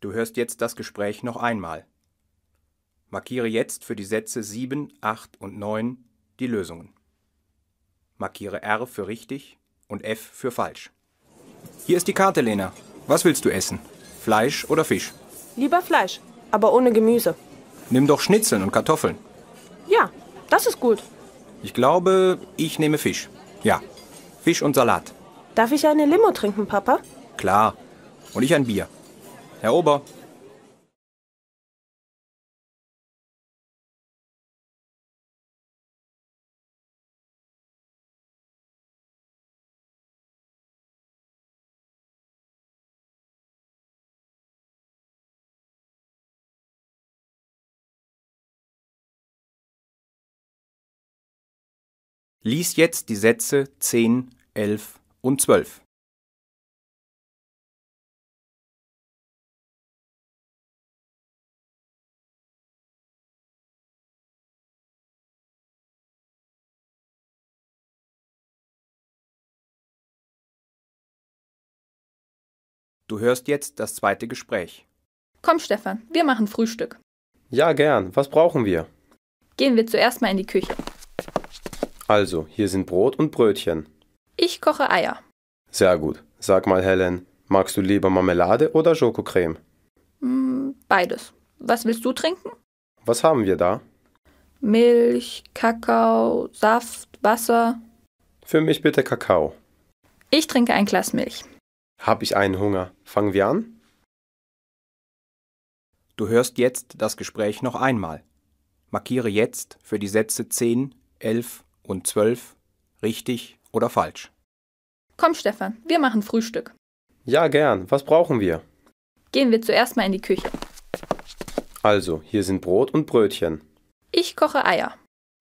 Du hörst jetzt das Gespräch noch einmal. Markiere jetzt für die Sätze 7, 8 und 9 die Lösungen. Markiere R für richtig und F für falsch. Hier ist die Karte, Lena. Was willst du essen? Fleisch oder Fisch? Lieber Fleisch, aber ohne Gemüse. Nimm doch Schnitzeln und Kartoffeln. Ja, das ist gut. Ich glaube, ich nehme Fisch. Ja, Fisch und Salat. Darf ich eine Limo trinken, Papa? Klar. Und ich ein Bier. Herr Ober. Lies jetzt die Sätze 10, 11 und 12. Du hörst jetzt das zweite Gespräch. Komm, Stefan, wir machen Frühstück. Ja, gern. Was brauchen wir? Gehen wir zuerst mal in die Küche. Also, hier sind Brot und Brötchen. Ich koche Eier. Sehr gut. Sag mal, Helen, magst du lieber Marmelade oder Schokocreme? Hm, beides. Was willst du trinken? Was haben wir da? Milch, Kakao, Saft, Wasser. Für mich bitte Kakao. Ich trinke ein Glas Milch. Hab ich einen Hunger. Fangen wir an? Du hörst jetzt das Gespräch noch einmal. Markiere jetzt für die Sätze 10, 11 und 12 richtig oder falsch. Komm, Stefan, wir machen Frühstück. Ja, gern. Was brauchen wir? Gehen wir zuerst mal in die Küche. Also, hier sind Brot und Brötchen. Ich koche Eier.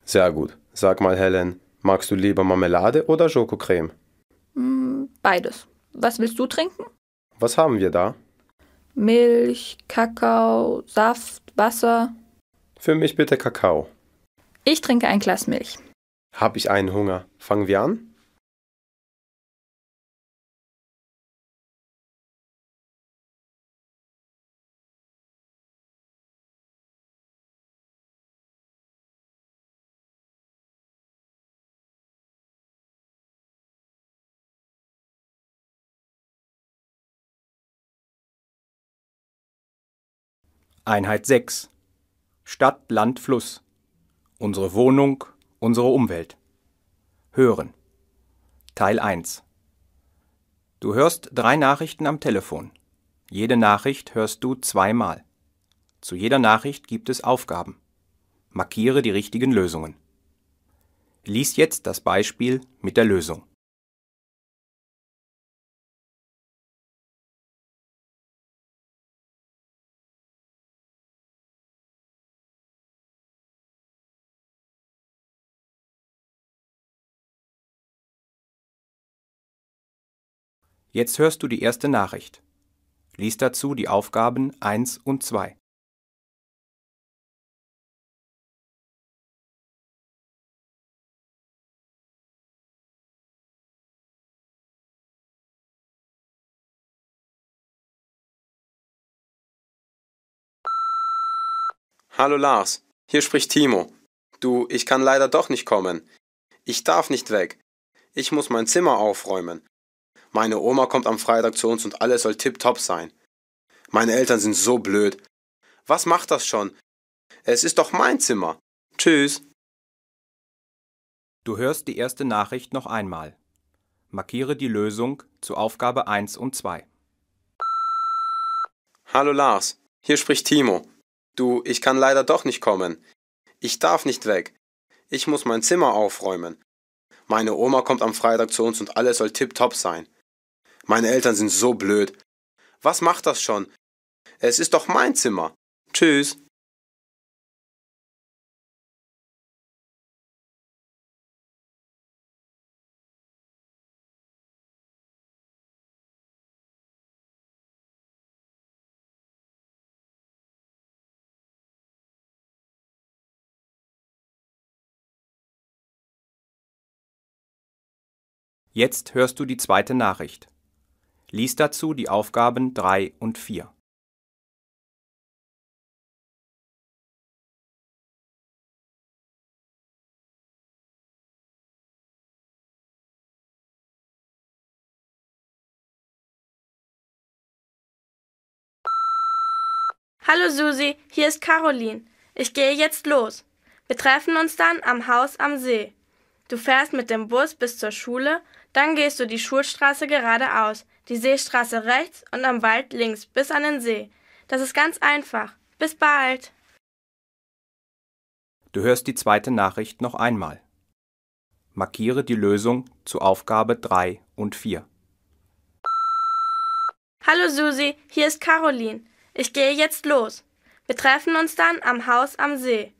Sehr gut. Sag mal, Helen, magst du lieber Marmelade oder Schokocreme? Hm, beides. Was willst du trinken? Was haben wir da? Milch, Kakao, Saft, Wasser. Für mich bitte Kakao. Ich trinke ein Glas Milch. Hab ich einen Hunger. Fangen wir an? Einheit 6 Stadt, Land, Fluss. Unsere Wohnung, unsere Umwelt. Hören. Teil 1 Du hörst drei Nachrichten am Telefon. Jede Nachricht hörst du zweimal. Zu jeder Nachricht gibt es Aufgaben. Markiere die richtigen Lösungen. Lies jetzt das Beispiel mit der Lösung. Jetzt hörst du die erste Nachricht. Lies dazu die Aufgaben 1 und 2. Hallo Lars, hier spricht Timo. Du, ich kann leider doch nicht kommen. Ich darf nicht weg. Ich muss mein Zimmer aufräumen. Meine Oma kommt am Freitag zu uns und alles soll tipptopp sein. Meine Eltern sind so blöd. Was macht das schon? Es ist doch mein Zimmer. Tschüss. Du hörst die erste Nachricht noch einmal. Markiere die Lösung zu Aufgabe 1 und 2. Hallo Lars, hier spricht Timo. Du, ich kann leider doch nicht kommen. Ich darf nicht weg. Ich muss mein Zimmer aufräumen. Meine Oma kommt am Freitag zu uns und alles soll tipptopp sein. Meine Eltern sind so blöd. Was macht das schon? Es ist doch mein Zimmer. Tschüss. Jetzt hörst du die zweite Nachricht. Lies dazu die Aufgaben 3 und 4. Hallo Susi, hier ist Caroline. Ich gehe jetzt los. Wir treffen uns dann am Haus am See. Du fährst mit dem Bus bis zur Schule, dann gehst du die Schulstraße geradeaus, die Seestraße rechts und am Wald links bis an den See. Das ist ganz einfach. Bis bald. Du hörst die zweite Nachricht noch einmal. Markiere die Lösung zu Aufgabe 3 und 4. Hallo Susi, hier ist Caroline. Ich gehe jetzt los. Wir treffen uns dann am Haus am See.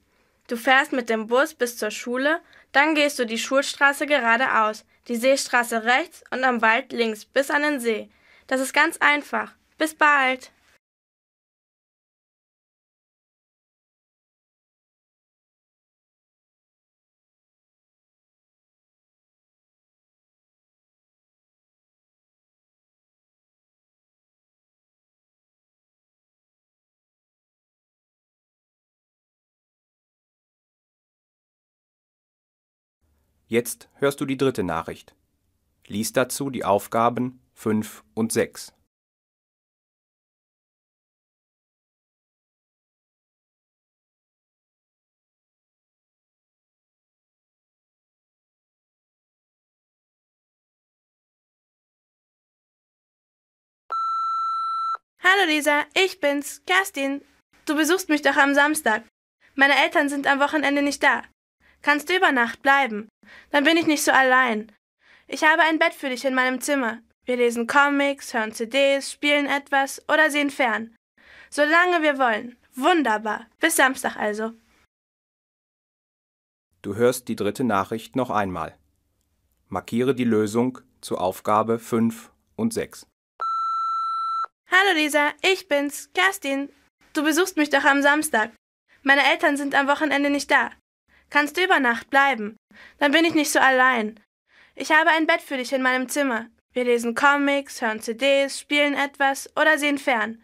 Du fährst mit dem Bus bis zur Schule, dann gehst du die Schulstraße geradeaus, die Seestraße rechts und am Wald links bis an den See. Das ist ganz einfach. Bis bald. Jetzt hörst du die dritte Nachricht. Lies dazu die Aufgaben 5 und 6. Hallo Lisa, ich bin's, Kerstin. Du besuchst mich doch am Samstag. Meine Eltern sind am Wochenende nicht da. Kannst du über Nacht bleiben? Dann bin ich nicht so allein. Ich habe ein Bett für dich in meinem Zimmer. Wir lesen Comics, hören CDs, spielen etwas oder sehen fern. Solange wir wollen. Wunderbar. Bis Samstag also. Du hörst die dritte Nachricht noch einmal. Markiere die Lösung zu Aufgabe 5 und 6. Hallo Lisa, ich bin's, Kerstin. Du besuchst mich doch am Samstag. Meine Eltern sind am Wochenende nicht da. Kannst du über Nacht bleiben? Dann bin ich nicht so allein. Ich habe ein Bett für dich in meinem Zimmer. Wir lesen Comics, hören CDs, spielen etwas oder sehen fern.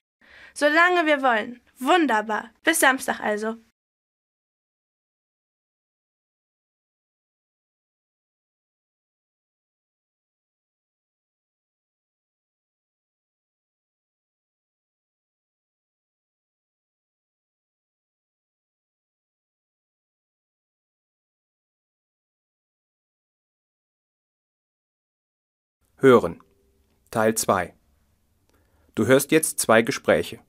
Solange wir wollen. Wunderbar. Bis Samstag also. Hören. Teil 2. Du hörst jetzt zwei Gespräche.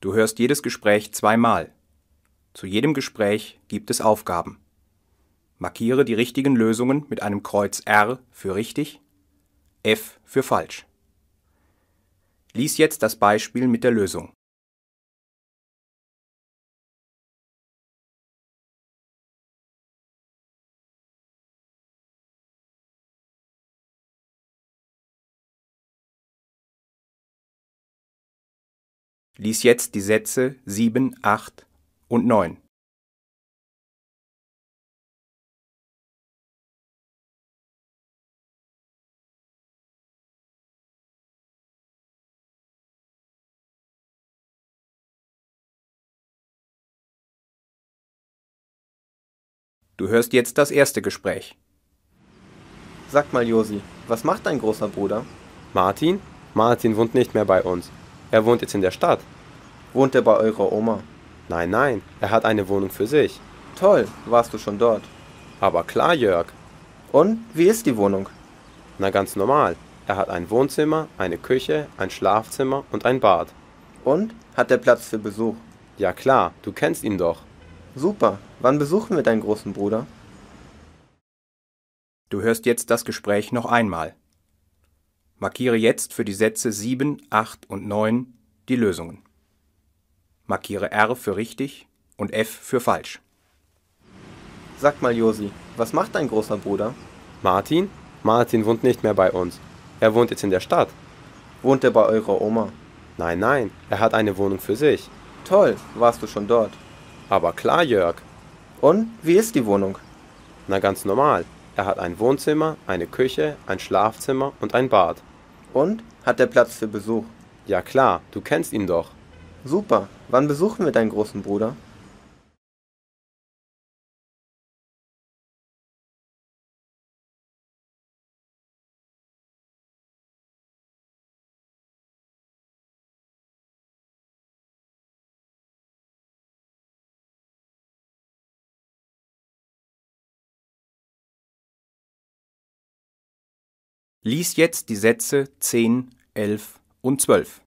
Du hörst jedes Gespräch zweimal. Zu jedem Gespräch gibt es Aufgaben. Markiere die richtigen Lösungen mit einem Kreuz R für richtig, F für falsch. Lies jetzt das Beispiel mit der Lösung. Lies jetzt die Sätze 7, 8 und 9. Du hörst jetzt das erste Gespräch. Sag mal, Josi, was macht dein großer Bruder? Martin? Martin wohnt nicht mehr bei uns. Er wohnt jetzt in der Stadt. Wohnt er bei eurer Oma? Nein, nein, er hat eine Wohnung für sich. Toll, warst du schon dort? Aber klar, Jörg. Und, wie ist die Wohnung? Na ganz normal. Er hat ein Wohnzimmer, eine Küche, ein Schlafzimmer und ein Bad. Und, hat er Platz für Besuch? Ja klar, du kennst ihn doch. Super, wann besuchen wir deinen großen Bruder? Du hörst jetzt das Gespräch noch einmal. Markiere jetzt für die Sätze 7, 8 und 9 die Lösungen. Markiere R für richtig und F für falsch. Sag mal, Josi, was macht dein großer Bruder? Martin? Martin wohnt nicht mehr bei uns. Er wohnt jetzt in der Stadt. Wohnt er bei eurer Oma? Nein, nein, er hat eine Wohnung für sich. Toll, warst du schon dort? Aber klar, Jörg. Und, wie ist die Wohnung? Na ganz normal. Er hat ein Wohnzimmer, eine Küche, ein Schlafzimmer und ein Bad. Und, hat er Platz für Besuch? Ja klar, du kennst ihn doch. Super, wann besuchen wir deinen großen Bruder? Lies jetzt die Sätze 10, 11 und 12.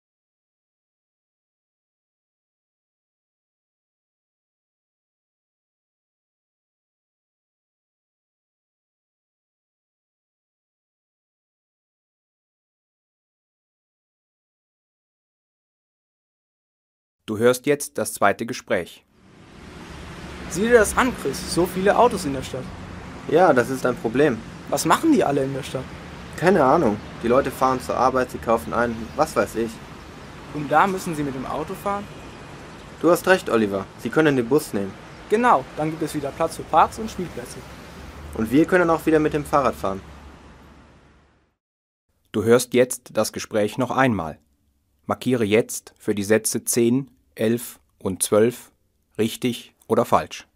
Du hörst jetzt das zweite Gespräch. Sieh dir das an, Chris. So viele Autos in der Stadt. Ja, das ist ein Problem. Was machen die alle in der Stadt? Keine Ahnung. Die Leute fahren zur Arbeit, sie kaufen ein, was weiß ich. Und da müssen sie mit dem Auto fahren? Du hast recht, Oliver. Sie können den Bus nehmen. Genau, dann gibt es wieder Platz für Parks und Spielplätze. Und wir können auch wieder mit dem Fahrrad fahren. Du hörst jetzt das Gespräch noch einmal. Markiere jetzt für die Sätze 10, 11 und 12 richtig oder falsch.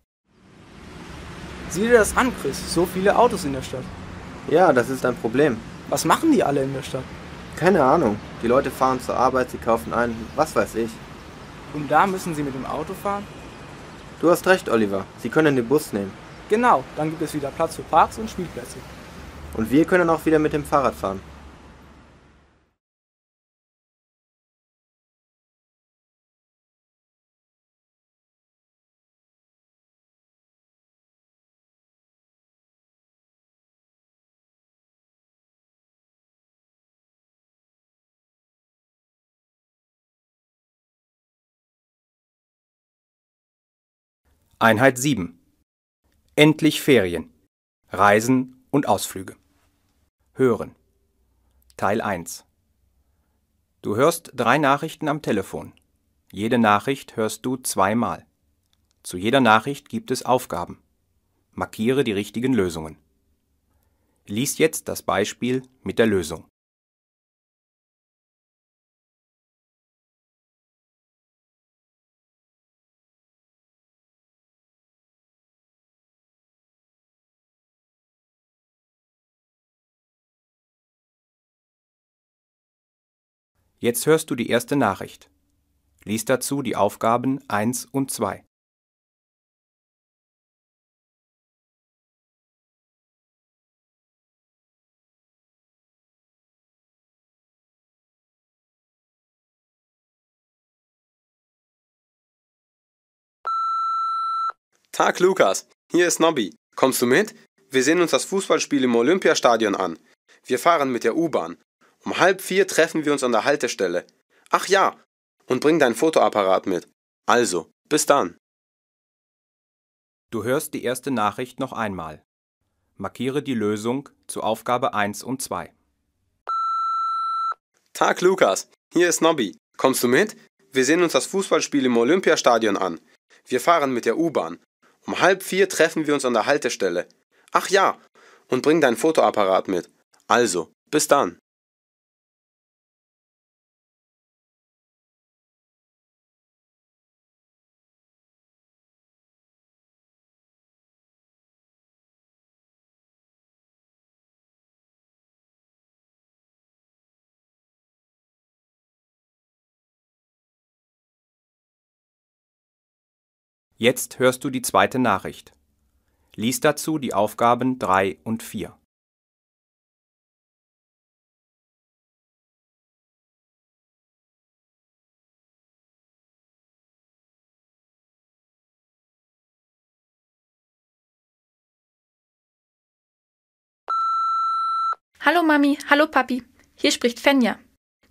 Sieh dir das an, Chris. So viele Autos in der Stadt. Ja, das ist ein Problem. Was machen die alle in der Stadt? Keine Ahnung. Die Leute fahren zur Arbeit, sie kaufen ein, was weiß ich. Und da müssen sie mit dem Auto fahren? Du hast recht, Oliver. Sie können den Bus nehmen. Genau, dann gibt es wieder Platz für Parks und Spielplätze. Und wir können auch wieder mit dem Fahrrad fahren. Einheit 7. Endlich Ferien. Reisen und Ausflüge. Hören. Teil 1. Du hörst drei Nachrichten am Telefon. Jede Nachricht hörst du zweimal. Zu jeder Nachricht gibt es Aufgaben. Markiere die richtigen Lösungen. Lies jetzt das Beispiel mit der Lösung. Jetzt hörst du die erste Nachricht. Lies dazu die Aufgaben 1 und 2. Tag Lukas, hier ist Nobby. Kommst du mit? Wir sehen uns das Fußballspiel im Olympiastadion an. Wir fahren mit der U-Bahn. Um halb vier treffen wir uns an der Haltestelle. Ach ja, und bring dein Fotoapparat mit. Also, bis dann. Du hörst die erste Nachricht noch einmal. Markiere die Lösung zu Aufgabe 1 und 2. Tag Lukas, hier ist Nobby. Kommst du mit? Wir sehen uns das Fußballspiel im Olympiastadion an. Wir fahren mit der U-Bahn. Um halb vier treffen wir uns an der Haltestelle. Ach ja, und bring dein Fotoapparat mit. Also, bis dann. Jetzt hörst du die zweite Nachricht. Lies dazu die Aufgaben 3 und 4. Hallo Mami, hallo Papi. Hier spricht Fenja.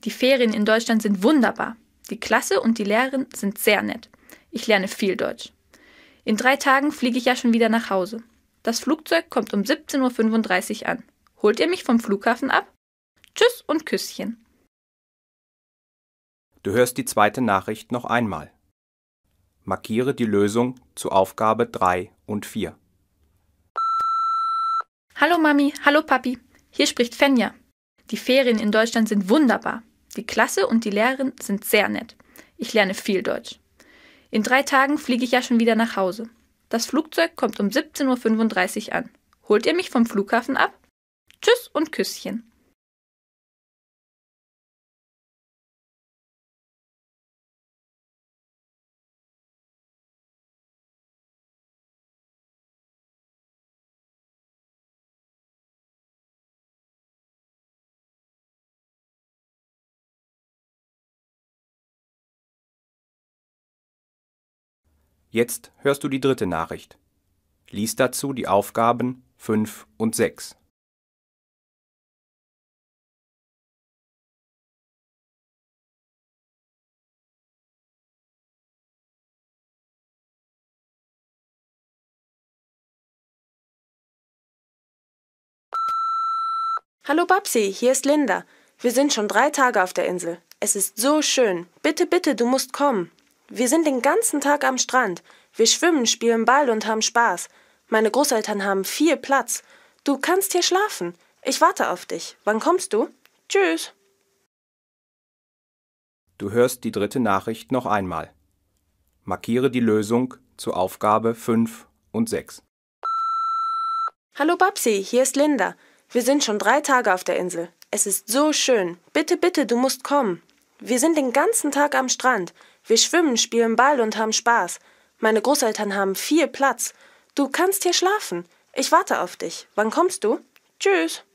Die Ferien in Deutschland sind wunderbar. Die Klasse und die Lehrerin sind sehr nett. Ich lerne viel Deutsch. In drei Tagen fliege ich ja schon wieder nach Hause. Das Flugzeug kommt um 17.35 Uhr an. Holt ihr mich vom Flughafen ab? Tschüss und Küsschen. Du hörst die zweite Nachricht noch einmal. Markiere die Lösung zu Aufgabe 3 und 4. Hallo Mami, hallo Papi. Hier spricht Fenja. Die Ferien in Deutschland sind wunderbar. Die Klasse und die Lehrerin sind sehr nett. Ich lerne viel Deutsch. In drei Tagen fliege ich ja schon wieder nach Hause. Das Flugzeug kommt um 17.35 Uhr an. Holt ihr mich vom Flughafen ab? Tschüss und Küsschen. Jetzt hörst du die dritte Nachricht. Lies dazu die Aufgaben 5 und 6. Hallo Babsi, hier ist Linda. Wir sind schon drei Tage auf der Insel. Es ist so schön. Bitte, bitte, du musst kommen. Wir sind den ganzen Tag am Strand. Wir schwimmen, spielen Ball und haben Spaß. Meine Großeltern haben viel Platz. Du kannst hier schlafen. Ich warte auf dich. Wann kommst du? Tschüss. Du hörst die dritte Nachricht noch einmal. Markiere die Lösung zu Aufgabe 5 und 6. Hallo Babsi, hier ist Linda. Wir sind schon drei Tage auf der Insel. Es ist so schön. Bitte, bitte, du musst kommen. Wir sind den ganzen Tag am Strand. Wir schwimmen, spielen Ball und haben Spaß. Meine Großeltern haben viel Platz. Du kannst hier schlafen. Ich warte auf dich. Wann kommst du? Tschüss.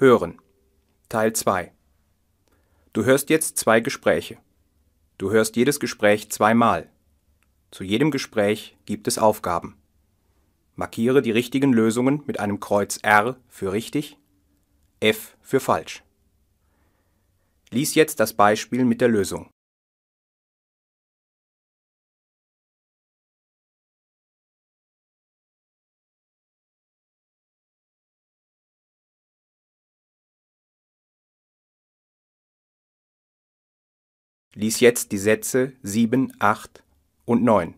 Hören. Teil 2. Du hörst jetzt zwei Gespräche. Du hörst jedes Gespräch zweimal. Zu jedem Gespräch gibt es Aufgaben. Markiere die richtigen Lösungen mit einem Kreuz R für richtig, F für falsch. Lies jetzt das Beispiel mit der Lösung. Lies jetzt die Sätze 7, 8 und 9.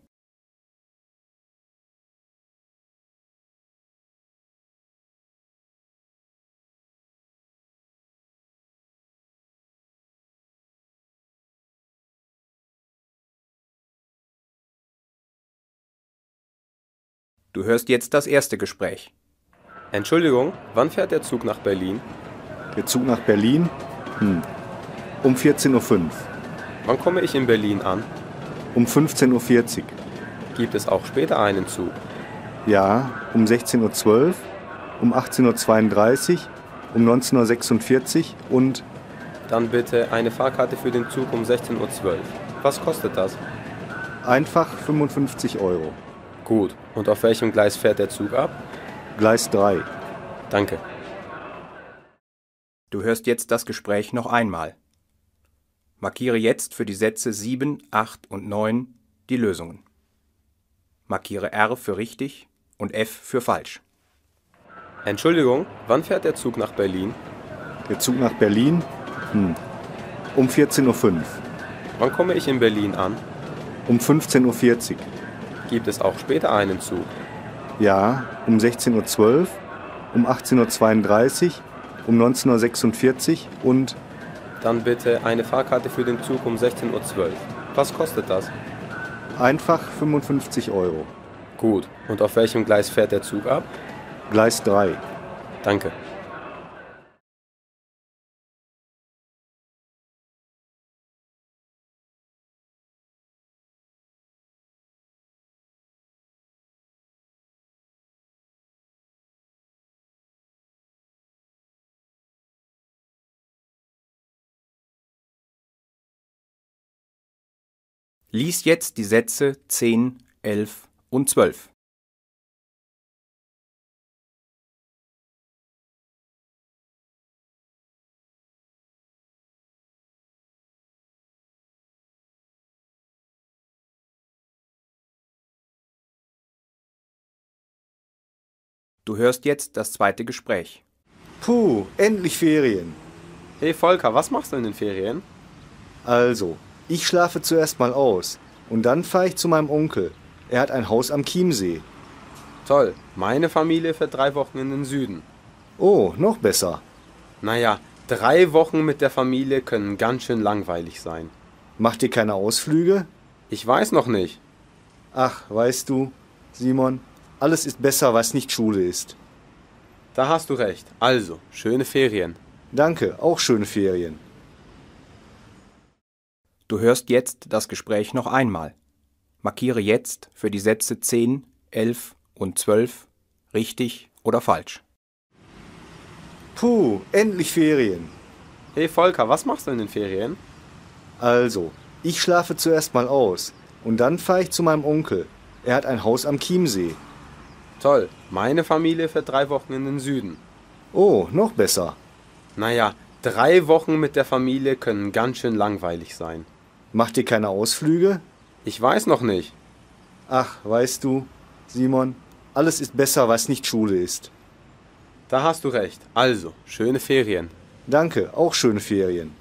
Du hörst jetzt das erste Gespräch. Entschuldigung, wann fährt der Zug nach Berlin? Der Zug nach Berlin? Hm. Um 14.05 Uhr. Wann komme ich in Berlin an? Um 15.40 Uhr. Gibt es auch später einen Zug? Ja, um 16.12 Uhr, um 18.32 Uhr, um 19.46 Uhr und Dann bitte eine Fahrkarte für den Zug um 16.12 Uhr. Was kostet das? einfach 55 Euro. Gut. Und auf welchem Gleis fährt der Zug ab? Gleis 3. Danke. Du hörst jetzt das Gespräch noch einmal. Markiere jetzt für die Sätze 7, 8 und 9 die Lösungen. Markiere R für richtig und F für falsch. Entschuldigung, wann fährt der Zug nach Berlin? Der Zug nach Berlin? Hm. Um 14.05 Uhr. Wann komme ich in Berlin an? Um 15.40 Uhr. Gibt es auch später einen Zug? Ja, um 16.12 Uhr, um 18.32 Uhr, um 19.46 Uhr und Dann bitte eine Fahrkarte für den Zug um 16.12 Uhr. Was kostet das? einfach 55 Euro. Gut. Und auf welchem Gleis fährt der Zug ab? Gleis 3. Danke. Lies jetzt die Sätze 10, 11 und 12. Du hörst jetzt das zweite Gespräch. Puh, endlich Ferien. Hey Volker, was machst du in den Ferien? Also, ich schlafe zuerst mal aus und dann fahre ich zu meinem Onkel. Er hat ein Haus am Chiemsee. Toll. Meine Familie fährt drei Wochen in den Süden. Oh, noch besser. Naja, drei Wochen mit der Familie können ganz schön langweilig sein. Macht ihr keine Ausflüge? Ich weiß noch nicht. Ach, weißt du, Simon, alles ist besser, was nicht Schule ist. Da hast du recht. Also, schöne Ferien. Danke, auch schöne Ferien. Du hörst jetzt das Gespräch noch einmal. Markiere jetzt für die Sätze 10, 11 und 12 richtig oder falsch. Puh, endlich Ferien. Hey Volker, was machst du in den Ferien? Also, ich schlafe zuerst mal aus und dann fahre ich zu meinem Onkel. Er hat ein Haus am Chiemsee. Toll. Meine Familie fährt drei Wochen in den Süden. Oh, noch besser. Naja, drei Wochen mit der Familie können ganz schön langweilig sein. Macht ihr keine Ausflüge? Ich weiß noch nicht. Ach, weißt du, Simon, alles ist besser, was nicht Schule ist. Da hast du recht. Also, schöne Ferien. Danke, auch schöne Ferien.